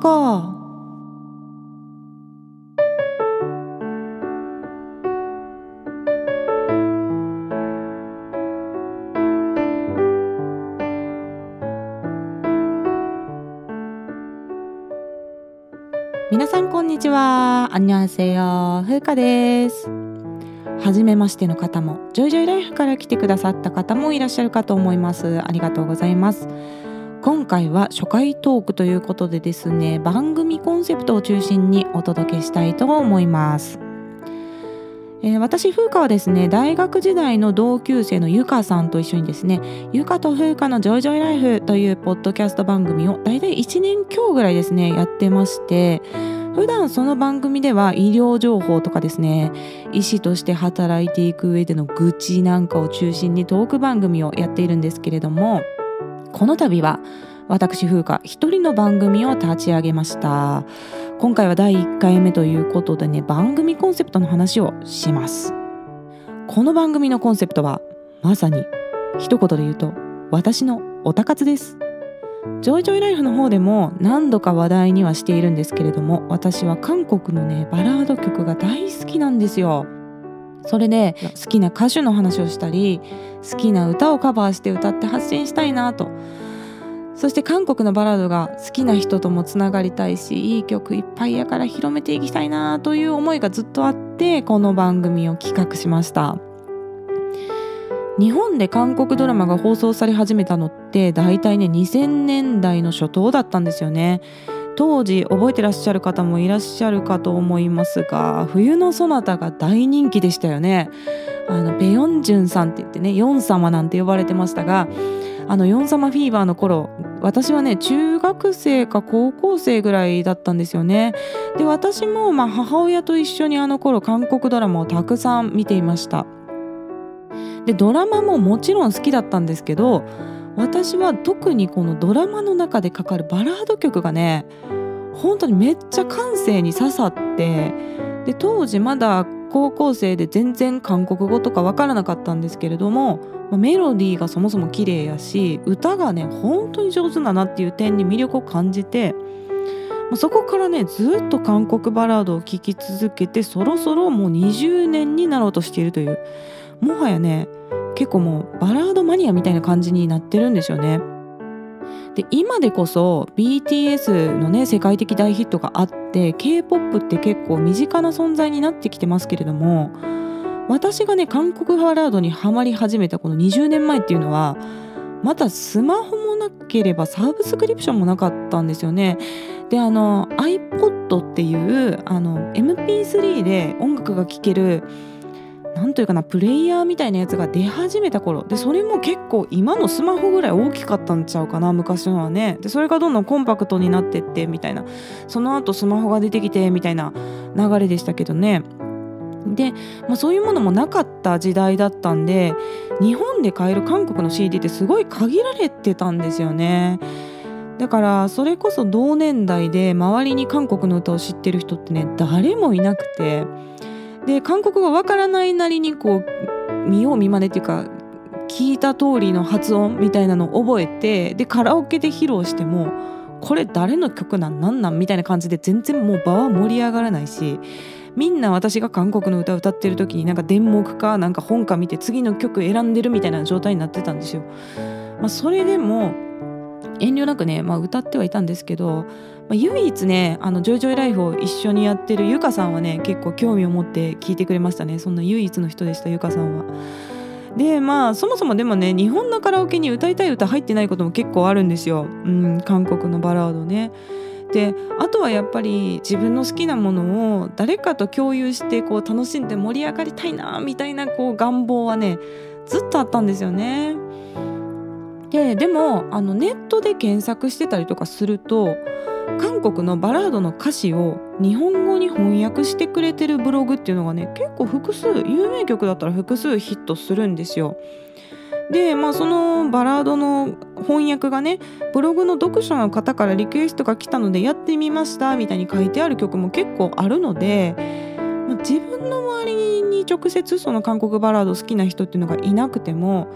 か皆さんこんにちは。アンニョンセヨ。ふうかです。初めましての方も、ジョイジョイライフから来てくださった方もいらっしゃるかと思います。ありがとうございます。今回は初回トークということでですね、番組コンセプトを中心にお届けしたいと思います。えー私風花はですね大学時代の同級生のゆかさんと一緒にですね「ゆかと風花のジョイジョイライフ」というポッドキャスト番組を大体1年強ぐらいですねやってまして普段その番組では医療情報とかですね医師として働いていく上での愚痴なんかを中心にトーク番組をやっているんですけれどもこの度は私風花一人の番組を立ち上げました。今回は第1回目ということでね番組コンセプトの話をします。この番組のコンセプトはまさに一言で言うと私のオタ活です。ジョイジョイライフの方でも何度か話題にはしているんですけれども私は韓国のねバラード曲が大好きなんですよ。それで好きな歌手の話をしたり好きな歌をカバーして歌って発信したいなと。そして韓国のバラードが好きな人ともつながりたいしいい曲いっぱいやから広めていきたいなという思いがずっとあってこの番組を企画しました。日本で韓国ドラマが放送され始めたのって大体ね2000年代の初頭だったんですよね当時覚えてらっしゃる方もいらっしゃるかと思いますが「冬のソナタ」が大人気でしたよね。あのペヨンジュンさんって言ってねヨン様なんて呼ばれてましたがあのヨン様フィーバーの頃私はね中学生か高校生ぐらいだったんですよね。で私もまあ母親と一緒にあの頃韓国ドラマをたくさん見ていました。でドラマももちろん好きだったんですけど私は特にこのドラマの中でかかるバラード曲がね本当にめっちゃ感性に刺さってで当時まだ高校生で全然韓国語とかわからなかったんですけれどもメロディーがそもそも綺麗やし歌がね本当に上手だなっていう点に魅力を感じてそこからねずっと韓国バラードを聴き続けてそろそろもう20年になろうとしているというもはやね結構もうバラードマニアみたいな感じになってるんですよね。で今でこそ BTS のね世界的大ヒットがあって K-POP って結構身近な存在になってきてますけれども私がね韓国バラードにハマり始めたこの20年前っていうのはまたスマホもなければサブスクリプションもなかったんですよね。であの iPod っていうあの MP3 で音楽が聴けるなんというかなプレイヤーみたいなやつが出始めた頃。でそれも結構今のスマホぐらい大きかったんちゃうかな昔のはね。でそれがどんどんコンパクトになってってみたいな。その後スマホが出てきてみたいな流れでしたけどね。で、まあ、そういうものもなかった時代だったんで日本で買える韓国の CD ってすごい限られてたんですよね。だからそれこそ同年代で周りに韓国の歌を知ってる人ってね誰もいなくて。で韓国語わからないなりにこう見よう見まねっていうか聞いた通りの発音みたいなのを覚えてでカラオケで披露してもこれ誰の曲なんなんなんみたいな感じで全然もう場は盛り上がらないしみんな私が韓国の歌歌ってる時になんか電目かなんか本か見て次の曲選んでるみたいな状態になってたんですよ。まあ、それでも遠慮なくね、まあ、歌ってはいたんですけど、まあ、唯一ねあのジョイジョイライフを一緒にやってるゆかさんはね結構興味を持って聞いてくれましたねそんな唯一の人でしたゆかさんは。でまあそもそもでもね日本のカラオケに歌いたい歌入ってないことも結構あるんですよ、うん、韓国のバラードね。であとはやっぱり自分の好きなものを誰かと共有してこう楽しんで盛り上がりたいなみたいなこう願望はねずっとあったんですよね。ででもあのネットで検索してたりとかすると韓国のバラードの歌詞を日本語に翻訳してくれてるブログっていうのがね結構複数有名曲だったら複数ヒットするんですよ。でまあそのバラードの翻訳がねブログの読者の方からリクエストが来たのでやってみましたみたいに書いてある曲も結構あるので、まあ、自分の周りに直接その韓国バラード好きな人っていうのがいなくても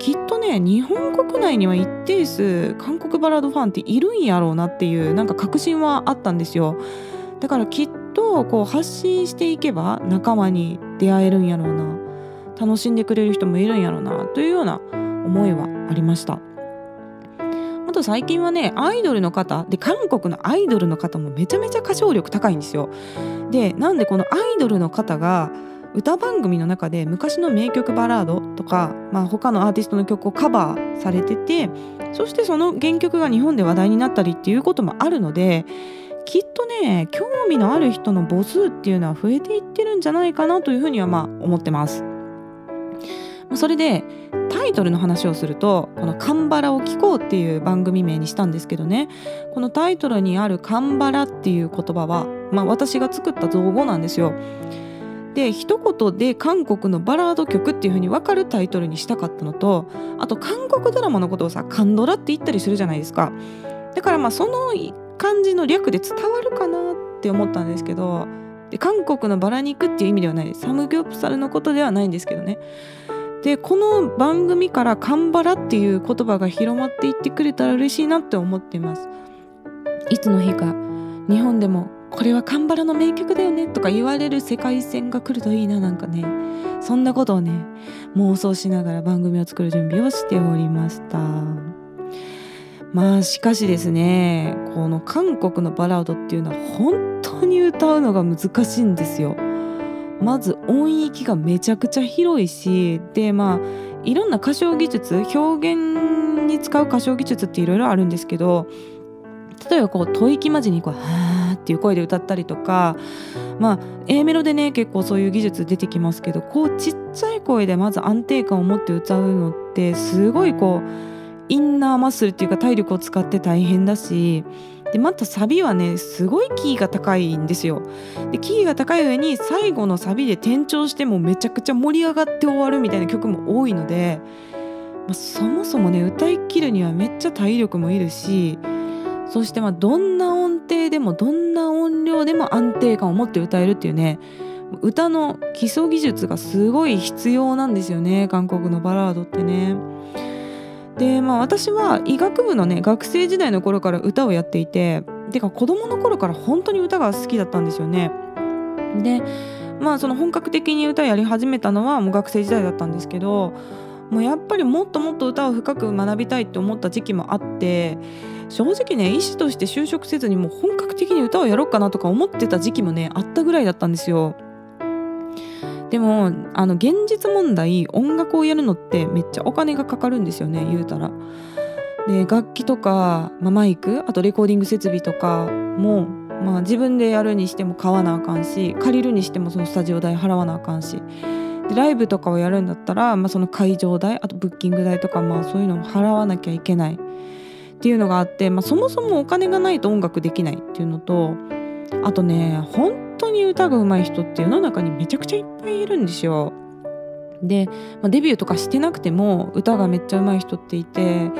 きっとね日本国内には一定数韓国バラードファンっているんやろうなっていうなんか確信はあったんですよ。だからきっとこう発信していけば仲間に出会えるんやろうな。楽しんでくれる人もいるんやろうなというような思いはありました。あと最近はねアイドルの方で韓国のアイドルの方もめちゃめちゃ歌唱力高いんですよ。でなんでこのアイドルの方が歌番組の中で昔の名曲バラードとか、まあ、他のアーティストの曲をカバーされててそしてその原曲が日本で話題になったりっていうこともあるのできっとね興味のある人の母数っていうのは増えていってるんじゃないかなというふうにはまあ思ってます。それでタイトルの話をするとこの「カンバラを聴こう」っていう番組名にしたんですけどねこのタイトルにある「カンバラ」っていう言葉は、まあ、私が作った造語なんですよ。で一言で韓国のバラード曲っていう風に分かるタイトルにしたかったのとあと韓国ドラマのことをさカンドラって言ったりするじゃないですか。だからまあその感じの略で伝わるかなって思ったんですけどで韓国のバラ肉っていう意味ではないサムギョプサルのことではないんですけどね。でこの番組からカンバラっていう言葉が広まっていってくれたら嬉しいなって思っています。いつの日か日本でもこれはカンバラの名曲だよねとか言われる世界線が来るといいななんかね。そんなことをね妄想しながら番組を作る準備をしておりました。まあしかしですねこの韓国のバラードっていうのは本当に歌うのが難しいんですよ。まず音域がめちゃくちゃ広いしでまあいろんな歌唱技術表現に使う歌唱技術っていろいろあるんですけど例えばこう吐息混じにこう「はーっていう声で歌ったりとかまあ A メロでね結構そういう技術出てきますけどこうちっちゃい声でまず安定感を持って歌うのってすごいこうインナーマッスルっていうか体力を使って大変だしでまたサビはねすごいキーが高いんですよ。でキーが高い上に最後のサビで転調してもめちゃくちゃ盛り上がって終わるみたいな曲も多いので、ま、そもそもね歌いきるにはめっちゃ体力もいるしそしてまあどんな音程でもどんな音量でも安定感を持って歌えるっていうね歌の基礎技術がすごい必要なんですよね韓国のバラードってね。でまあ私は医学部のね学生時代の頃から歌をやっていててか子供の頃から本当に歌が好きだったんですよね。でまあその本格的に歌やり始めたのはもう学生時代だったんですけどもうやっぱりもっともっと歌を深く学びたいって思った時期もあって正直ね医師として就職せずにもう本格的に歌をやろうかなとか思ってた時期もねあったぐらいだったんですよ。でもあの現実問題音楽をやるのってめっちゃお金がかかるんですよね言うたら。で楽器とか、まあ、マイクあとレコーディング設備とかも、まあ、自分でやるにしても買わなあかんし借りるにしてもそのスタジオ代払わなあかんしでライブとかをやるんだったら、まあ、その会場代あとブッキング代とか、まあ、そういうのも払わなきゃいけないっていうのがあって、まあ、そもそもお金がないと音楽できないっていうのとあとね本当に歌が上手い人って世の中にめちゃくちゃいっぱいいるんですよ。で、まあ、デビューとかしてなくても歌がめっちゃ上手い人っていて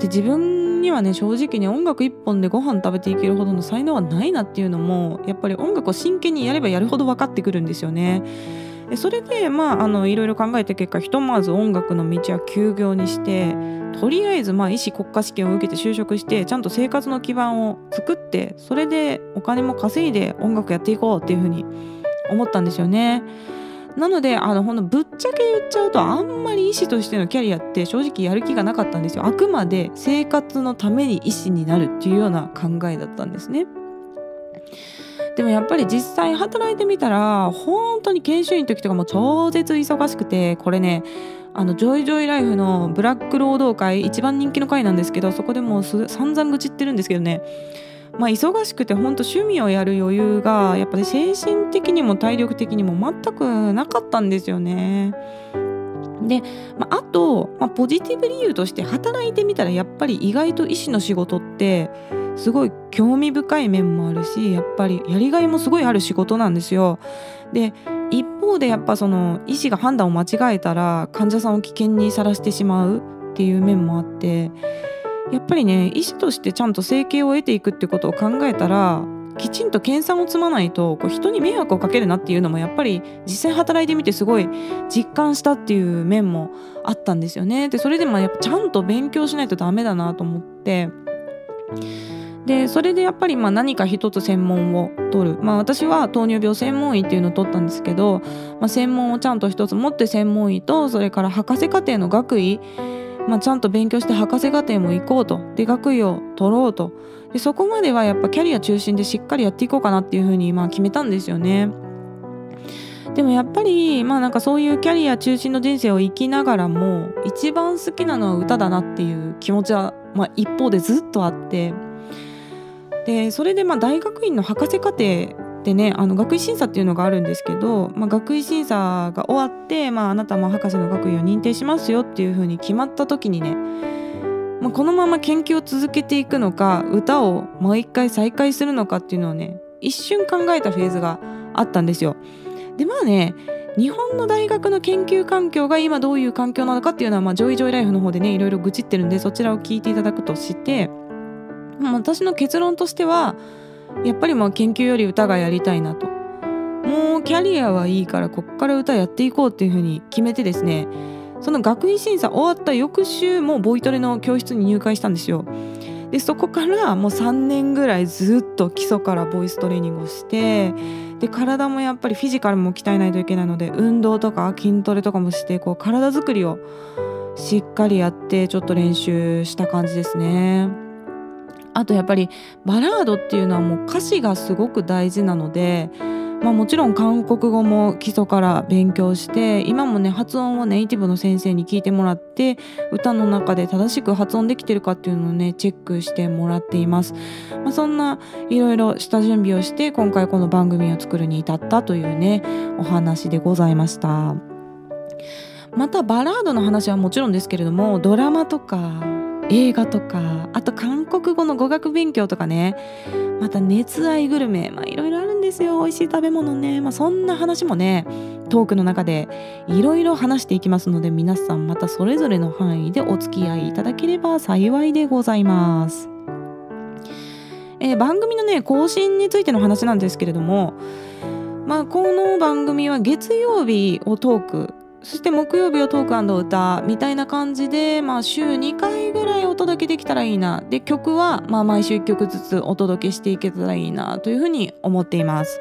で自分にはね正直に音楽一本でご飯食べていけるほどの才能はないなっていうのもやっぱり音楽を真剣にやればやるほど分かってくるんですよね。それでまああのいろいろ考えた結果ひとまず音楽の道は休業にしてとりあえずまあ医師国家試験を受けて就職してちゃんと生活の基盤を作ってそれでお金も稼いで音楽やっていこうっていうふうに思ったんですよね。なのであのほんのぶっちゃけ言っちゃうとあんまり医師としてのキャリアって正直やる気がなかったんですよ。あくまで生活のために医師になるっていうような考えだったんですね。でもやっぱり実際働いてみたら本当に研修医の時とかも超絶忙しくてこれねあのジョイジョイライフのブラック労働会一番人気の会なんですけどそこでもう散々愚痴ってるんですけどねまあ忙しくて本当趣味をやる余裕がやっぱり精神的にも体力的にも全くなかったんですよね。で、まあ、あと、まあ、ポジティブ理由として働いてみたらやっぱり意外と医師の仕事ってすごい興味深い面もあるしやっぱりやりがいもすごいある仕事なんですよ。で一方でやっぱその医師が判断を間違えたら患者さんを危険にさらしてしまうっていう面もあってやっぱりね医師としてちゃんと生計を得ていくってことを考えたらきちんと研鑽を積まないとこう人に迷惑をかけるなっていうのもやっぱり実際働いてみてすごい実感したっていう面もあったんですよね。でそれでもやっぱちゃんと勉強しないとダメだなと思ってでそれでやっぱりまあ何か一つ専門を取る、まあ、私は糖尿病専門医っていうのを取ったんですけど、まあ、専門をちゃんと一つ持って専門医とそれから博士課程の学位、まあ、ちゃんと勉強して博士課程も行こうと。で学位を取ろうと。でそこまではやっぱキャリア中心でしっかりやっていこうかなっていうふうにま決めたんですよね。でもやっぱりまあなんかそういうキャリア中心の人生を生きながらも一番好きなのは歌だなっていう気持ちはまあ一方でずっとあって。でそれでまあ大学院の博士課程でねあの学位審査っていうのがあるんですけど、まあ、学位審査が終わって、まあ、あなたも博士の学位を認定しますよっていうふうに決まった時にね、まあ、このまま研究を続けていくのか歌をもう一回再開するのかっていうのをね一瞬考えたフェーズがあったんですよ。でまあね日本の大学の研究環境が今どういう環境なのかっていうのは、まあ、ジョイジョイライフの方でねいろいろ愚痴ってるんでそちらを聞いていただくとして私の結論としてはやっぱりまあ研究より歌がやりたいなともうキャリアはいいからこっから歌やっていこうっていうふうに決めてですねその学位審査終わった翌週もボイトレの教室に入会したんですよでそこからもう3年ぐらいずっと基礎からボイストレーニングをしてで体もやっぱりフィジカルも鍛えないといけないので運動とか筋トレとかもしてこう体作りをしっかりやってちょっと練習した感じですね。あとやっぱりバラードっていうのはもう歌詞がすごく大事なので、まあ、もちろん韓国語も基礎から勉強して今もね発音をネイティブの先生に聞いてもらって歌の中で正しく発音できてるかっていうのをねチェックしてもらっています、まあ、そんないろいろ下準備をして今回この番組を作るに至ったというねお話でございました。またバラードの話はもちろんですけれどもドラマとか映画とかあと韓国語の語学勉強とかね。また熱愛グルメまあいろいろあるんですよ。美味しい食べ物ね。まあそんな話もねトークの中でいろいろ話していきますので皆さんまたそれぞれの範囲でお付き合いいただければ幸いでございます。えー、番組のね更新についての話なんですけれどもまあこの番組は月曜日をトークそして木曜日をトーク歌みたいな感じで、まあ、週2回ぐらいお届けできたらいいなで曲はまあ毎週1曲ずつお届けしていけたらいいなというふうに思っています。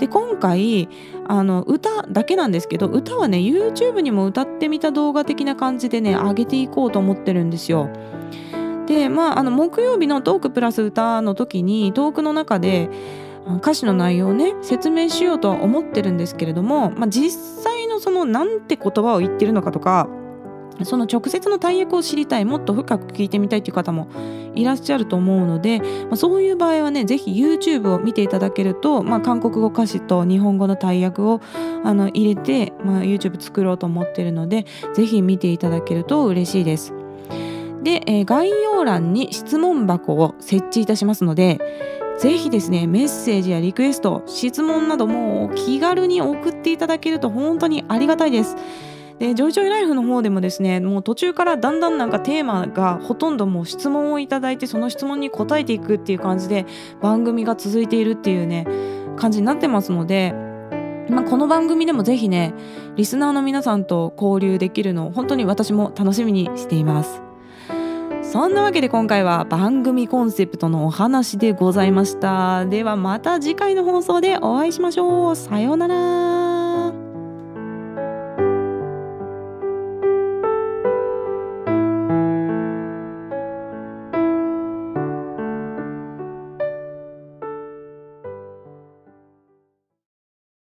で今回あの歌だけなんですけど歌はね YouTube にも歌ってみた動画的な感じでね上げていこうと思ってるんですよ。でまああの木曜日のトークプラス歌の時にトークの中で歌詞の内容をね説明しようとは思ってるんですけれども、まあ、実際のそのなんて言葉を言ってるのかとかその直接の大役を知りたいもっと深く聞いてみたいという方もいらっしゃると思うので、まあ、そういう場合はね是非 YouTube を見ていただけると、まあ、韓国語歌詞と日本語の大役をあの入れて、まあ、YouTube 作ろうと思ってるので是非見ていただけると嬉しいです。で、えー、概要欄に質問箱を設置いたしますのでぜひですねメッセージやリクエスト質問なども気軽に送っていただけると本当にありがたいです。でジョイジョイライフの方でもですねもう途中からだんだんなんかテーマがほとんどもう質問をいただいてその質問に答えていくっていう感じで番組が続いているっていうね感じになってますのでまあ、この番組でもぜひねリスナーの皆さんと交流できるのを本当に私も楽しみにしています。そんなわけで今回は番組コンセプトのお話でございました。ではまた次回の放送でお会いしましょう。さようなら。